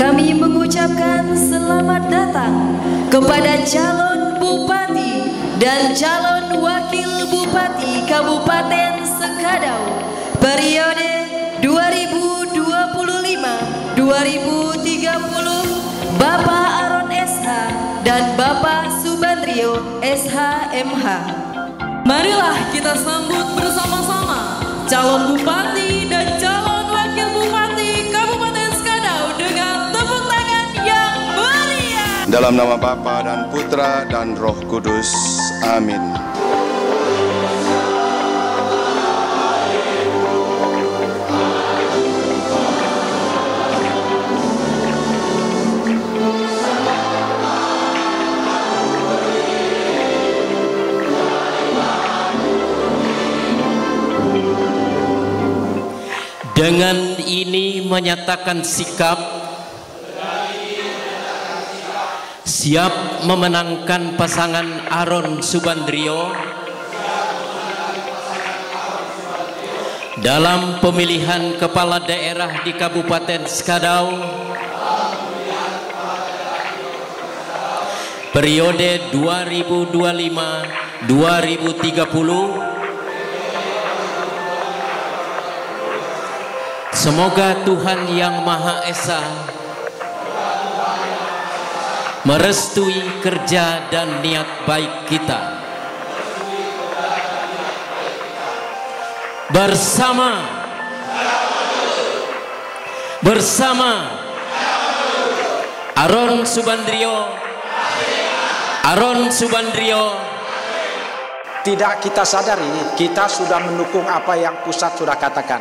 mengucapkan selamat datang kepada calon bupati dan calon wakil bupati Kabupaten Sekadau periode 2025-2030 Bapak Aron SH dan Bapak Subandrio SHMH. Marilah kita sambut bersama-sama calon bupati Dalam nama Bapa dan Putra dan Roh Kudus. Amin. Dengan ini menyatakan sikap siap memenangkan pasangan Aron Subandrio dalam pemilihan kepala daerah di Kabupaten Skadau. Periode 2025-2030 Semoga Tuhan Yang Maha Esa merestui kerja dan niat baik kita. Bersama bersama Aron Subandrio Aron Subandrio Tidak kita sadari, kita sudah mendukung apa yang pusat sudah katakan.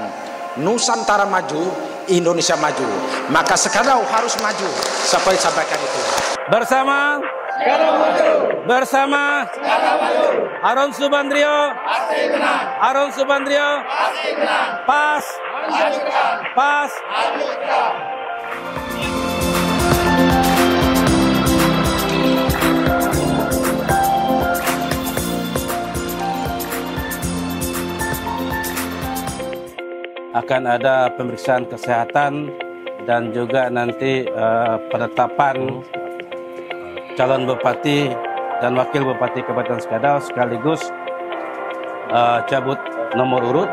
Nusantara maju, Indonesia maju. Maka sekarang harus maju. Sampai sampaikan itu. Bersama. Bersama. Aron Subandrio. Aron Subandrio. Pas. Pas akan ada pemeriksaan kesehatan dan juga nanti uh, penetapan calon bupati dan wakil bupati Kabupaten Skadau sekaligus uh, cabut nomor urut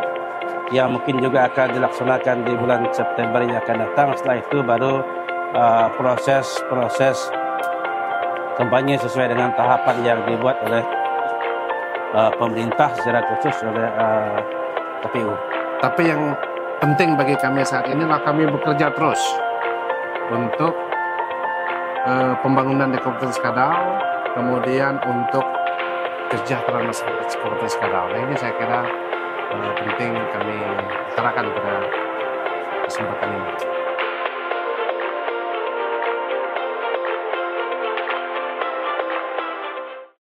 yang mungkin juga akan dilaksanakan di bulan September yang akan datang. Setelah itu baru proses-proses uh, kampanye sesuai dengan tahapan yang dibuat oleh uh, pemerintah secara khusus oleh uh, KPU. Tapi yang penting bagi kami saat ini adalah kami bekerja terus untuk uh, pembangunan di Kabupaten kemudian untuk kesejahteraan masyarakat Kabupaten Skadau. Nah ini saya kira uh, penting kami utarakan pada kesempatan ini.